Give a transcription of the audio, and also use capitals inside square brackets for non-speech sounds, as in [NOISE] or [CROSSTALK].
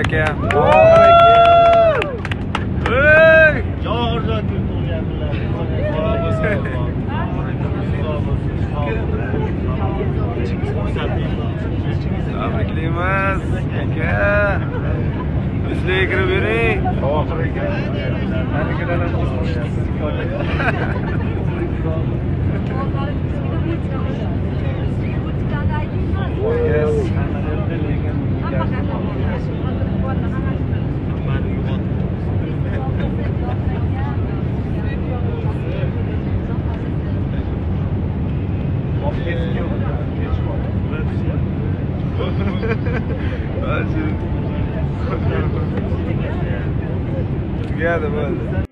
Aka. Javohirjon kun tug'ilganlar. Xudo bo'lsin. Tabriklaymiz aka. [LAUGHS] [LAUGHS] Bizlarga kirib yuring. Javohir aka. Tugadi bo'ldi.